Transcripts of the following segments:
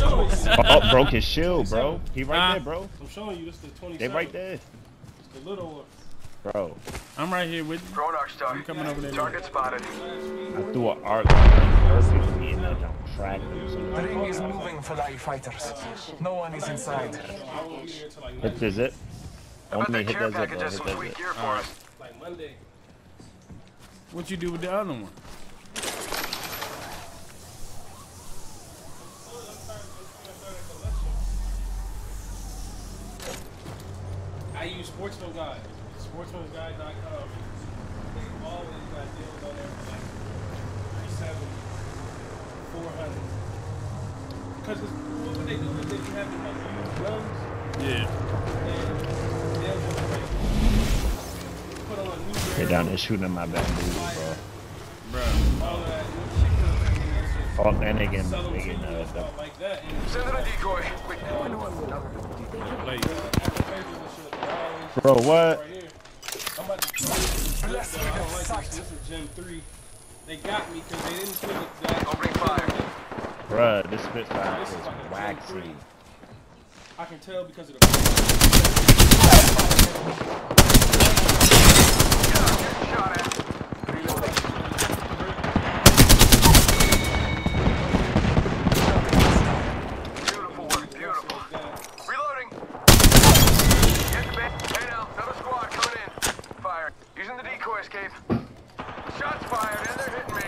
you. Oh, broke his shield, bro. He right Huh? there, bro. I'm showing you. This the 27. They right there, It's the little one. bro. I'm right here with you. Drone star. I'm coming over there. Target spotted. I threw an arc perfectly and that don't track them. The ring is moving for the fighters. No one is inside. I won't be here till like hit next, the zip. I Don't bet me that hit care that zip, bro. Hit some that zip. gear for Alright. us. like What you do with the other one? Use Sportsman Guide. SportsmanGuide.com. They always got deals on there for like 370 400 Because what would they do is they be having like used guns Yeah. and they'll just like put on a new They barrel, down there shooting in my bamboo, bro. Bruh. all of that new shit comes in and that shit. Oh, and they getting, Sell them they to uh, stuff like that. And Send in a decoy. Wait, Like, papers and shit, they're always Bro, what? right here. I'm about to try this. This, Bless though, I me don't with like this. This is Gen 3. They got me because they didn't put it that. Opening fire. Bruh, this Spitfire This is is like waxy. I can tell because of the. Shot at. Beautiful work. Beautiful. Reloading. Get the bed. Hey now. Another squad coming in. Fire. Using the decoy escape. Shots fired and they're hitting me.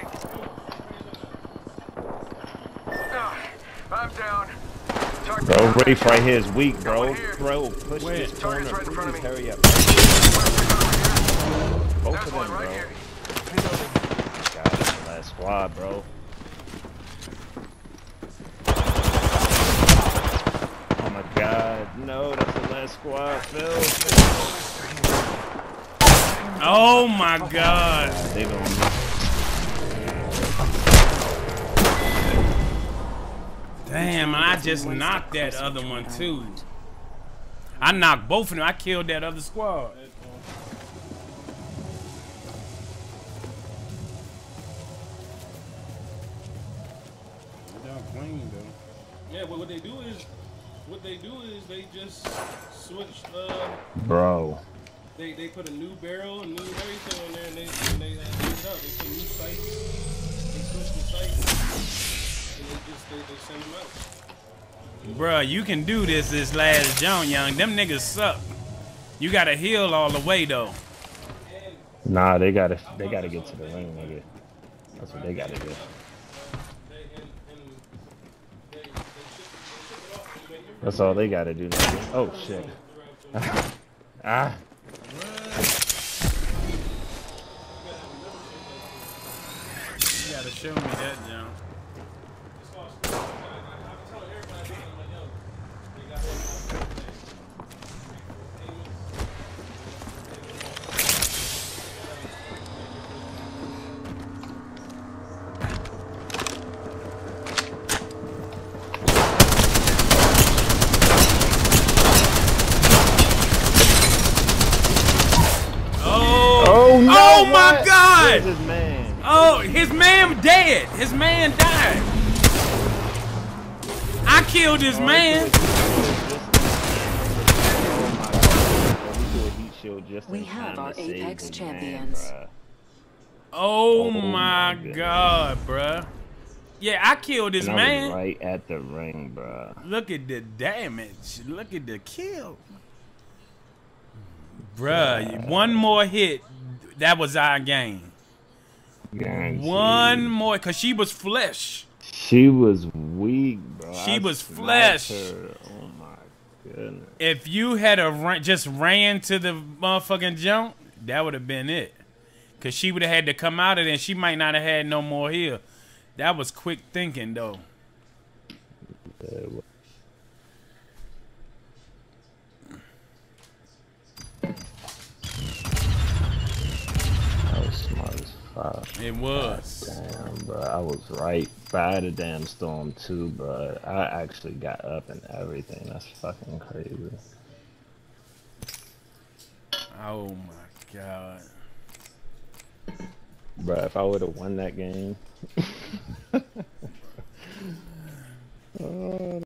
Ah, I'm down. Target Bro. Wraith right here is weak, bro. Bro, push Where? this corner, right please. Hurry up. There's Both of them, right bro. here. God, the last squad, bro. Oh my god, no, that's the last squad, Phil. Oh my god. They gonna Damn, I just knocked that other one too. I knocked both of them. I killed that other squad. Y'all playing though. Yeah, but what they do is, what they do is they just switch. Uh, Bro. They they put a new barrel, a new everything on there, and they and they uh, change it out. They put new sights. They switch the sights, and they just they, they send them out. Bruh, you can do this this last jump, young. Them niggas suck. You gotta heal all the way though. Nah, they gotta they gotta get to the ring, nigga. That's what they gotta do. And, and and That's all they gotta do, nigga. Oh shit. ah. You show me that jump. Oh! Oh no! Oh my what? God! His man? Oh, his man dead. His man died. I killed his oh, man. We have our Apex champions. Oh, Oh my god, bruh. Yeah, I killed his bruh. And I man. right at the ring, bruh. Look at the damage. Look at the kill. Bruh, one more hit. That was our game. One more, because she was flesh. She was weak, bro. She I was flesh. her. Oh my goodness. If you had a run, just ran to the motherfucking jump, that would have been it. Cause she would have had to come out of there and she might not have had no more here. That was quick thinking though. Yeah, well, I was smart as fuck. It was. Damn, bro. I was right by the damn storm too, bro. I actually got up and everything. That's fucking crazy. Oh my god. Bro, if I would have won that game, Oh,